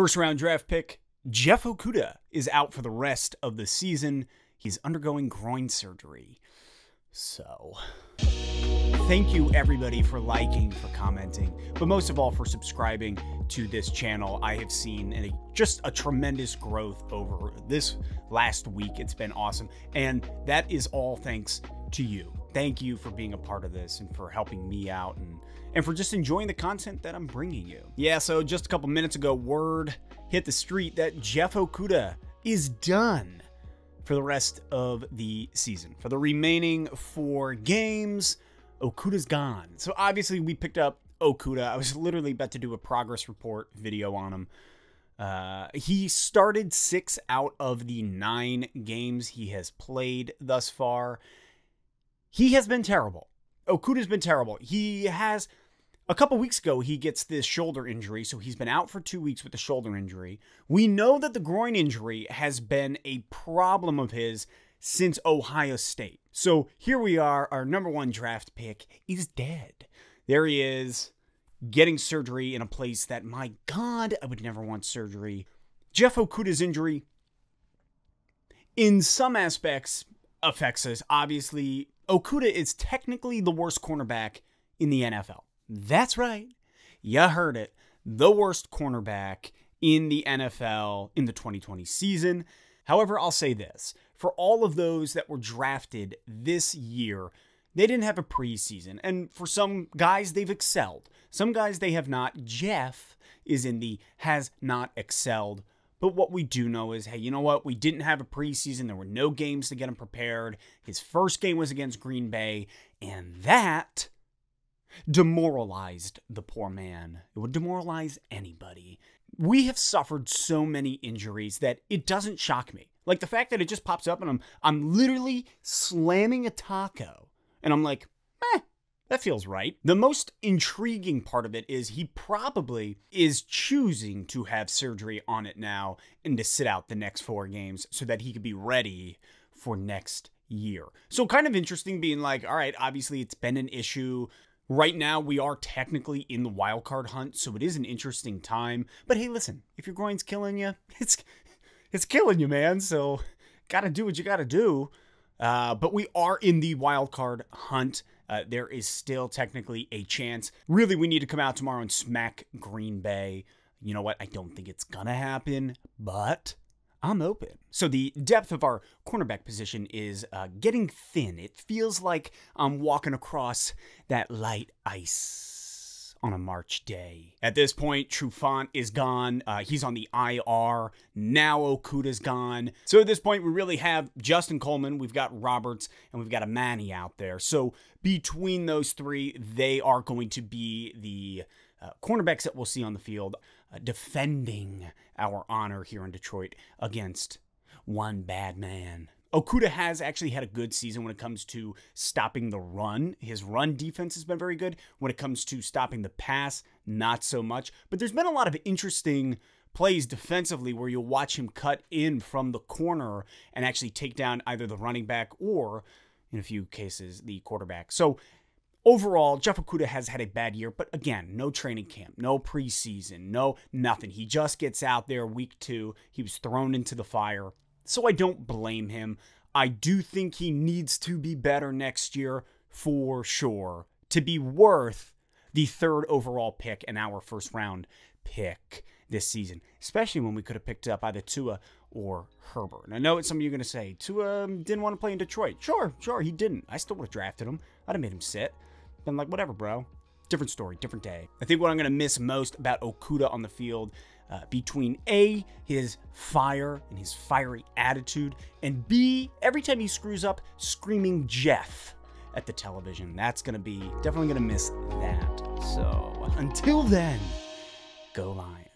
First round draft pick, Jeff Okudah is out for the rest of the season. He's undergoing groin surgery. So, thank you everybody for liking, for commenting, but most of all for subscribing to this channel. I have seen a, just a tremendous growth over this last week. It's been awesome. And that is all thanks to you. Thank you for being a part of this and for helping me out and and for just enjoying the content that I'm bringing you. Yeah, so just a couple minutes ago, word hit the street that Jeff Okudah is done for the rest of the season. For the remaining four games, Okudah's gone. So obviously, we picked up Okudah. I was literally about to do a progress report video on him. Uh, he started six out of the nine games he has played thus far. He has been terrible. Okudah's been terrible. He has a couple weeks ago, he gets this shoulder injury, so he's been out for two weeks with the shoulder injury. We know that the groin injury has been a problem of his since Ohio State. So here we are, our number one draft pick is dead. There he is, getting surgery in a place that, my God, I would never want surgery. Jeff Okudah's injury, in some aspects, affects us. Obviously, Okudah is technically the worst cornerback in the NFL. That's right. You heard it. The worst cornerback in the NFL in the 2020 season. However, I'll say this for all of those that were drafted this year, they didn't have a preseason. And for some guys, they've excelled. Some guys, they have not. Jeff is in the has not excelled. But what we do know is hey, you know what? We didn't have a preseason. There were no games to get him prepared. His first game was against Green Bay. And that demoralized the poor man. It would demoralize anybody. We have suffered so many injuries that it doesn't shock me. Like the fact that it just pops up and I'm I'm literally slamming a taco and I'm like, eh, that feels right. The most intriguing part of it is he probably is choosing to have surgery on it now and to sit out the next four games so that he could be ready for next year. So kind of interesting being like, all right, obviously it's been an issue. Right now, we are technically in the wild card hunt, so it is an interesting time. But hey, listen, if your groin's killing you, it's it's killing you, man. So gotta do what you gotta do. Uh, but we are in the wild card hunt. Uh, there is still technically a chance. Really, we need to come out tomorrow and smack Green Bay. You know what? I don't think it's gonna happen, but I'm open. So the depth of our cornerback position is uh, getting thin. It feels like I'm walking across that light ice on a March day. At this point, Trufant is gone. Uh, he's on the IR. Now Okudah's gone. So at this point, we really have Justin Coleman, we've got Roberts, and we've got Amani out there. So between those three, they are going to be the uh, cornerbacks that we'll see on the field uh, defending our honor here in Detroit against one bad man. Okudah has actually had a good season when it comes to stopping the run. His run defense has been very good. When it comes to stopping the pass, not so much. But there's been a lot of interesting plays defensively where you'll watch him cut in from the corner and actually take down either the running back or, in a few cases, the quarterback. So Overall, Jeff Okudah has had a bad year, but again, no training camp, no preseason, no nothing. He just gets out there week two. He was thrown into the fire. So I don't blame him. I do think he needs to be better next year for sure to be worth the third overall pick and our first round pick this season, especially when we could have picked up either Tua or Herbert. And I know what some of you are going to say. Tua um, didn't want to play in Detroit. Sure, sure, he didn't. I still would have drafted him. I'd have made him sit. Been like, whatever, bro. Different story, different day. I think what I'm going to miss most about Okudah on the field uh, between A, his fire and his fiery attitude, and B, every time he screws up, screaming Jeff at the television. That's going to be definitely going to miss that. So until then, go Lions.